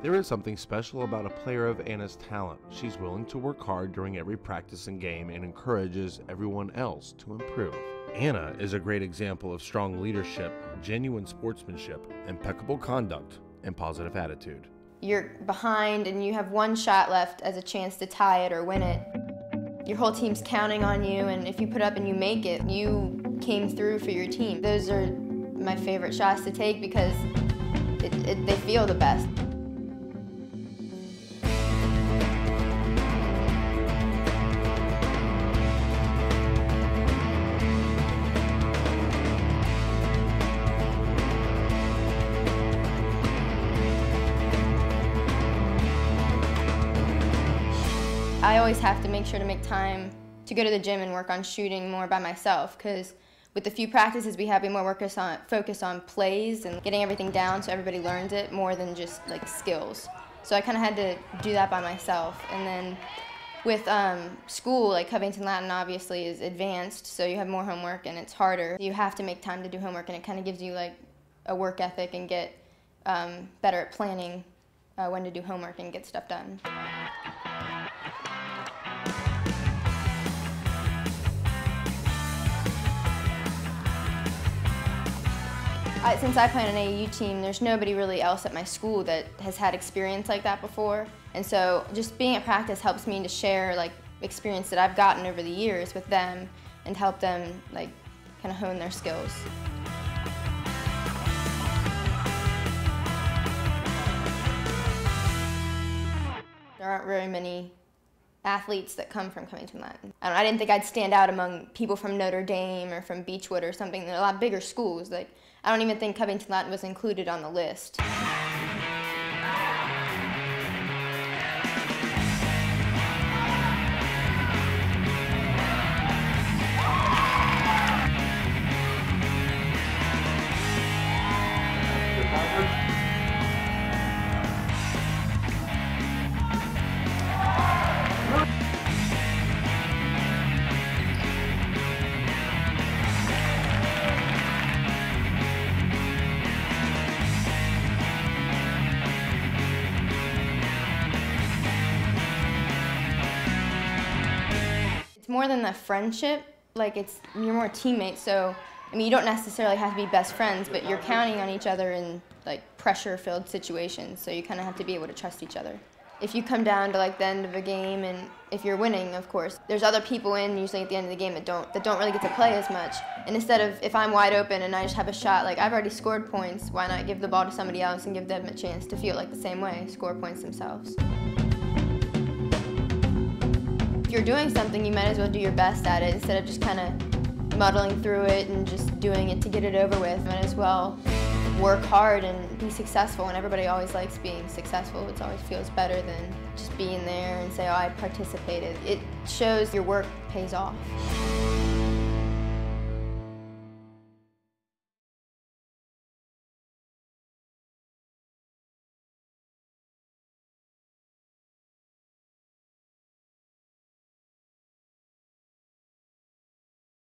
There is something special about a player of Anna's talent. She's willing to work hard during every practice and game and encourages everyone else to improve. Anna is a great example of strong leadership, genuine sportsmanship, impeccable conduct, and positive attitude. You're behind and you have one shot left as a chance to tie it or win it. Your whole team's counting on you, and if you put up and you make it, you came through for your team. Those are my favorite shots to take because it, it, they feel the best. I always have to make sure to make time to go to the gym and work on shooting more by myself because with the few practices we have, we more work on focus on plays and getting everything down so everybody learns it more than just like skills. So I kind of had to do that by myself, and then with um, school, like Covington Latin obviously is advanced, so you have more homework and it's harder. You have to make time to do homework, and it kind of gives you like a work ethic and get um, better at planning uh, when to do homework and get stuff done. I, since I play on an AAU team, there's nobody really else at my school that has had experience like that before. And so just being at practice helps me to share like experience that I've gotten over the years with them and help them like kind of hone their skills. There aren't very many athletes that come from Covington Latin. I, I, didn't think I'd stand out among people from Notre Dame or from Beechwood or something. They're a lot bigger schools. Like I don't even think Covington Latin was included on the list. More than the friendship. Like it's you're more teammates. So I mean, you don't necessarily have to be best friends, but you're counting on each other in like pressure-filled situations. So you kind of have to be able to trust each other. If you come down to like the end of a game, and if you're winning, of course, there's other people in usually at the end of the game that don't that don't really get to play as much. And instead of if I'm wide open and I just have a shot, like I've already scored points, why not give the ball to somebody else and give them a chance to feel like the same way, score points themselves if you're doing something, you might as well do your best at it instead of just kind of muddling through it and just doing it to get it over with. Might as well work hard and be successful. And everybody always likes being successful. It always feels better than just being there and say, oh, I participated. It shows your work pays off.